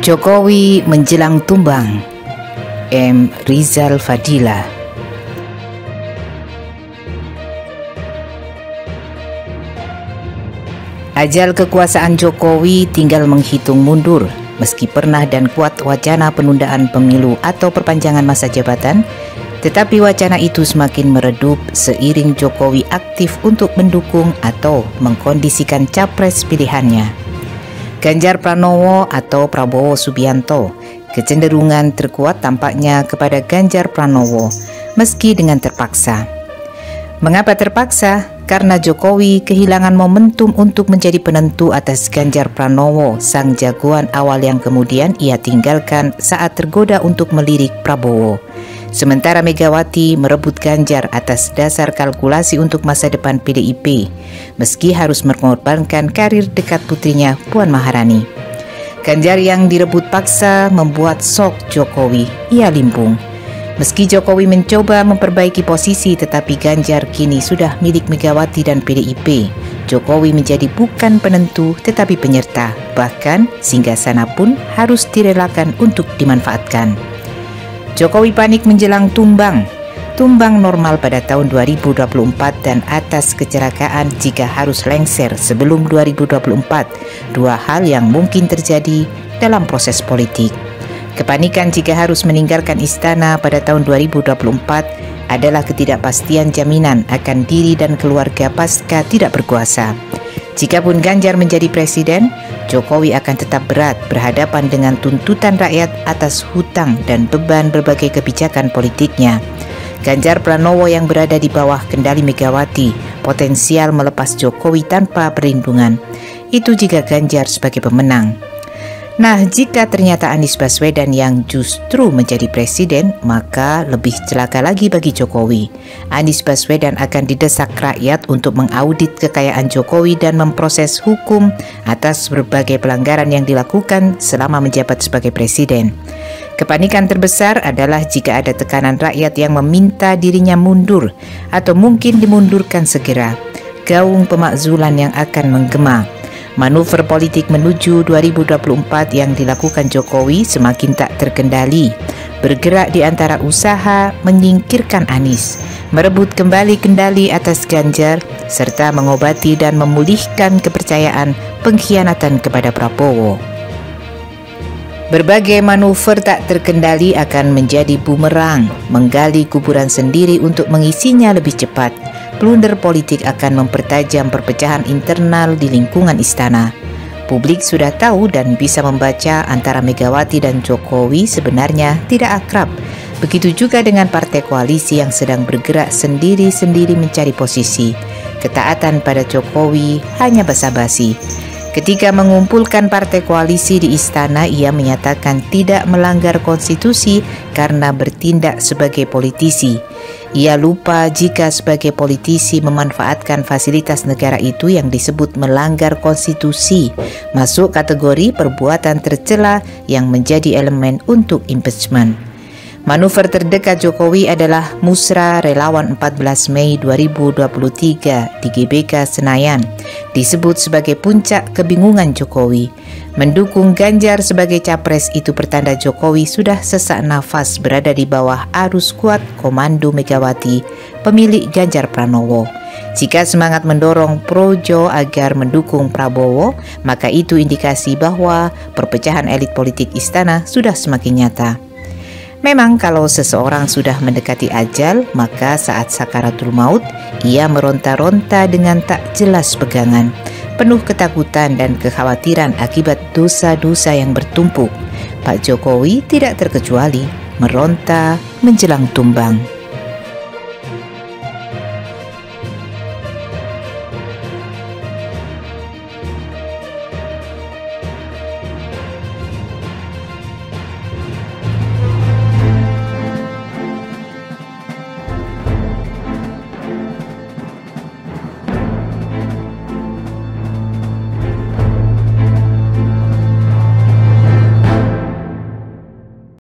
Jokowi menjelang tumbang M. Rizal Fadila Ajal kekuasaan Jokowi tinggal menghitung mundur meski pernah dan kuat wacana penundaan pemilu atau perpanjangan masa jabatan tetapi wacana itu semakin meredup seiring Jokowi aktif untuk mendukung atau mengkondisikan capres pilihannya. Ganjar Pranowo atau Prabowo Subianto. Kecenderungan terkuat tampaknya kepada Ganjar Pranowo, meski dengan terpaksa. Mengapa terpaksa? Karena Jokowi kehilangan momentum untuk menjadi penentu atas Ganjar Pranowo, sang jagoan awal yang kemudian ia tinggalkan saat tergoda untuk melirik Prabowo. Sementara Megawati merebut Ganjar atas dasar kalkulasi untuk masa depan PDIP, meski harus mengorbankan karir dekat putrinya Puan Maharani. Ganjar yang direbut paksa membuat sok Jokowi, ia limpung. Meski Jokowi mencoba memperbaiki posisi tetapi Ganjar kini sudah milik Megawati dan PDIP. Jokowi menjadi bukan penentu tetapi penyerta, bahkan singgah sana pun harus direlakan untuk dimanfaatkan. Jokowi panik menjelang tumbang. Tumbang normal pada tahun 2024 dan atas kecelakaan jika harus lengser sebelum 2024. Dua hal yang mungkin terjadi dalam proses politik. Kepanikan jika harus meninggalkan istana pada tahun 2024 adalah ketidakpastian jaminan akan diri dan keluarga pasca tidak berkuasa. Jikapun Ganjar menjadi presiden, Jokowi akan tetap berat berhadapan dengan tuntutan rakyat atas hutang dan beban berbagai kebijakan politiknya. Ganjar Pranowo yang berada di bawah kendali Megawati potensial melepas Jokowi tanpa perlindungan. Itu jika Ganjar sebagai pemenang. Nah, jika ternyata Anies Baswedan yang justru menjadi presiden, maka lebih celaka lagi bagi Jokowi. Anies Baswedan akan didesak rakyat untuk mengaudit kekayaan Jokowi dan memproses hukum atas berbagai pelanggaran yang dilakukan selama menjabat sebagai presiden. Kepanikan terbesar adalah jika ada tekanan rakyat yang meminta dirinya mundur atau mungkin dimundurkan segera. Gaung pemakzulan yang akan menggema Manuver politik menuju 2024 yang dilakukan Jokowi semakin tak terkendali. Bergerak di antara usaha menyingkirkan Anies, merebut kembali kendali atas Ganjar, serta mengobati dan memulihkan kepercayaan pengkhianatan kepada Prabowo. Berbagai manuver tak terkendali akan menjadi bumerang, menggali kuburan sendiri untuk mengisinya lebih cepat blunder politik akan mempertajam perpecahan internal di lingkungan istana. Publik sudah tahu dan bisa membaca antara Megawati dan Jokowi sebenarnya tidak akrab. Begitu juga dengan partai koalisi yang sedang bergerak sendiri-sendiri mencari posisi. Ketaatan pada Jokowi hanya basa-basi. Ketika mengumpulkan partai koalisi di istana, ia menyatakan tidak melanggar konstitusi karena bertindak sebagai politisi. Ia lupa jika sebagai politisi memanfaatkan fasilitas negara itu yang disebut melanggar konstitusi, masuk kategori perbuatan tercela yang menjadi elemen untuk impeachment. Manuver terdekat Jokowi adalah Musra Relawan 14 Mei 2023 di GBK Senayan, disebut sebagai puncak kebingungan Jokowi. Mendukung Ganjar sebagai capres itu pertanda Jokowi sudah sesak nafas berada di bawah arus kuat komando Megawati, pemilik Ganjar Pranowo. Jika semangat mendorong Projo agar mendukung Prabowo, maka itu indikasi bahwa perpecahan elit politik istana sudah semakin nyata. Memang kalau seseorang sudah mendekati ajal, maka saat sakaratul maut, ia meronta-ronta dengan tak jelas pegangan, penuh ketakutan dan kekhawatiran akibat dosa-dosa yang bertumpuk. Pak Jokowi tidak terkecuali meronta menjelang tumbang.